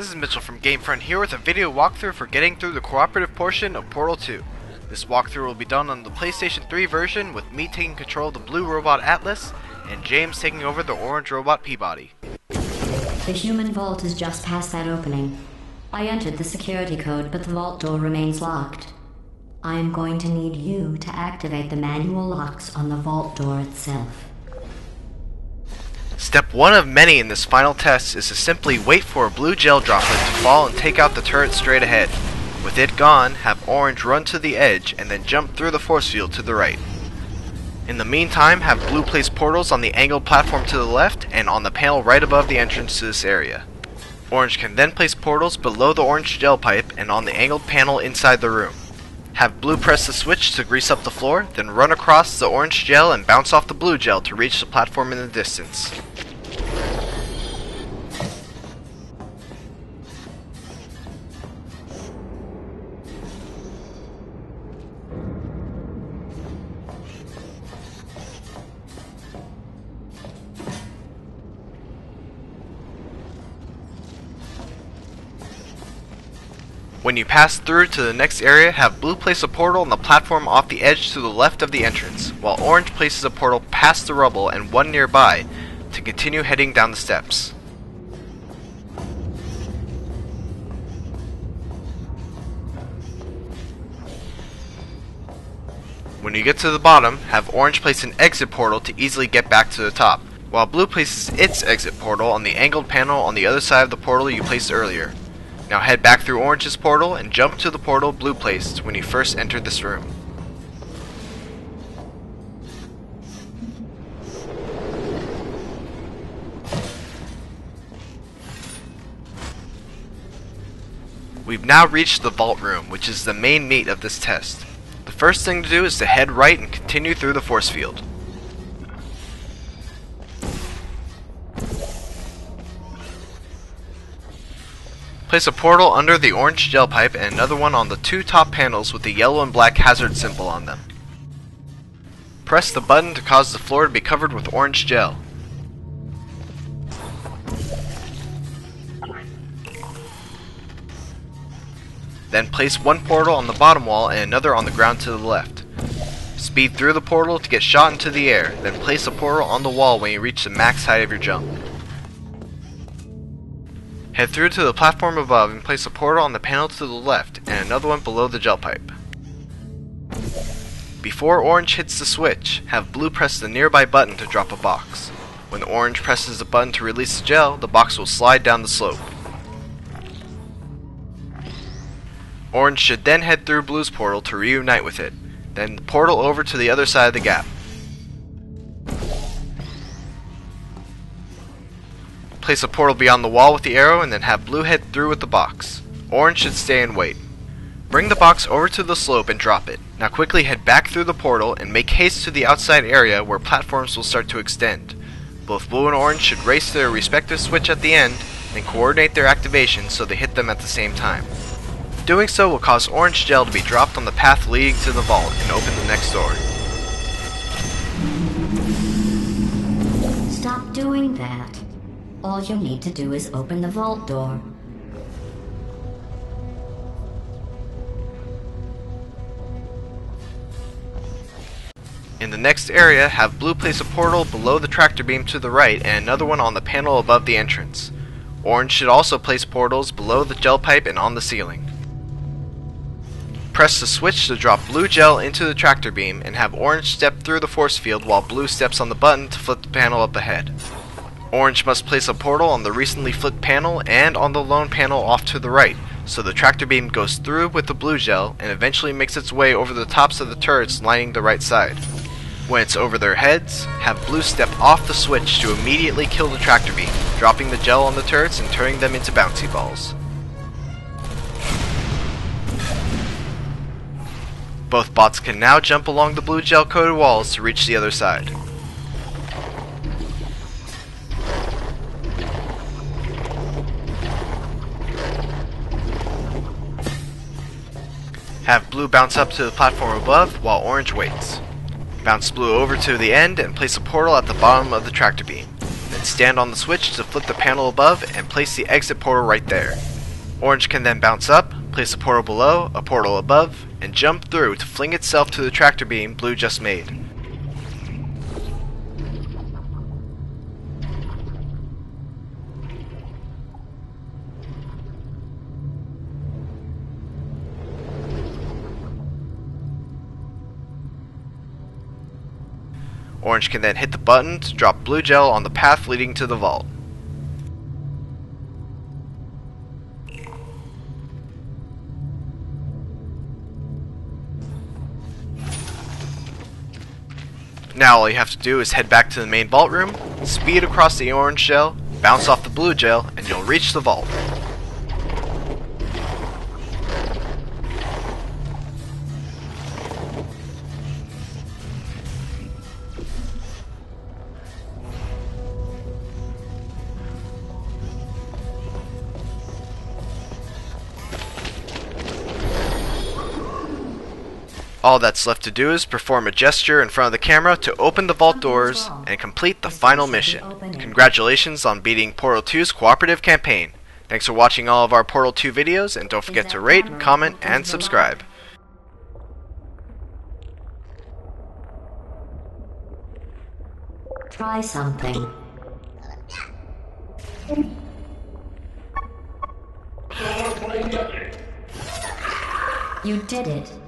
This is Mitchell from Gamefront here with a video walkthrough for getting through the cooperative portion of Portal 2. This walkthrough will be done on the PlayStation 3 version with me taking control of the blue robot Atlas and James taking over the orange robot P-body. The human vault is just past that opening. I entered the security code, but the vault door remains locked. I am going to need you to activate the manual locks on the vault door itself. Step one of many in this final test is to simply wait for a blue gel droplet to fall and take out the turret straight ahead. With it gone, have orange run to the edge and then jump through the force field to the right. In the meantime, have blue place portals on the angled platform to the left and on the panel right above the entrance to this area. Orange can then place portals below the orange gel pipe and on the angled panel inside the room. Have blue press the switch to grease up the floor, then run across the orange gel and bounce off the blue gel to reach the platform in the distance. When you pass through to the next area, have blue place a portal on the platform off the edge to the left of the entrance, while orange places a portal past the rubble and one nearby to continue heading down the steps. When you get to the bottom, have orange place an exit portal to easily get back to the top, while blue places its exit portal on the angled panel on the other side of the portal you placed earlier. Now head back through Orange's portal and jump to the portal Blue placed when you first entered this room. We've now reached the vault room, which is the main meat of this test. The first thing to do is to head right and continue through the force field. Place a portal under the orange gel pipe and another one on the two top panels with the yellow and black hazard symbol on them. Press the button to cause the floor to be covered with orange gel. Then place one portal on the bottom wall and another on the ground to the left. Speed through the portal to get shot into the air, then place a portal on the wall when you reach the max height of your jump. Head through to the platform above and place a portal on the panel to the left and another one below the gel pipe. Before orange hits the switch, have blue press the nearby button to drop a box. When orange presses the button to release the gel, the box will slide down the slope. Orange should then head through blue's portal to reunite with it, then the portal over to the other side of the gap. Place a portal beyond the wall with the arrow and then have blue head through with the box. Orange should stay and wait. Bring the box over to the slope and drop it. Now quickly head back through the portal and make haste to the outside area where platforms will start to extend. Both blue and orange should race to their respective switch at the end and coordinate their activation so they hit them at the same time. Doing so will cause orange gel to be dropped on the path leading to the vault and open the next door. Stop doing that. All you need to do is open the vault door. In the next area, have blue place a portal below the tractor beam to the right and another one on the panel above the entrance. Orange should also place portals below the gel pipe and on the ceiling. Press the switch to drop blue gel into the tractor beam and have orange step through the force field while blue steps on the button to flip the panel up ahead. Orange must place a portal on the recently flipped panel and on the lone panel off to the right, so the tractor beam goes through with the blue gel and eventually makes its way over the tops of the turrets lining the right side. When it's over their heads, have blue step off the switch to immediately kill the tractor beam, dropping the gel on the turrets and turning them into bouncy balls. Both bots can now jump along the blue gel coated walls to reach the other side. Have blue bounce up to the platform above while orange waits. Bounce blue over to the end and place a portal at the bottom of the tractor beam. Then stand on the switch to flip the panel above and place the exit portal right there. Orange can then bounce up, place a portal below, a portal above, and jump through to fling itself to the tractor beam Blue just made. Orange can then hit the button to drop blue gel on the path leading to the vault. Now all you have to do is head back to the main vault room, speed across the orange gel, bounce off the blue gel, and you'll reach the vault. All that's left to do is perform a gesture in front of the camera to open the vault doors and complete the final mission. Congratulations on beating Portal 2's cooperative campaign. Thanks for watching all of our Portal 2 videos and don't forget to rate, comment, and subscribe. Try something. You did it.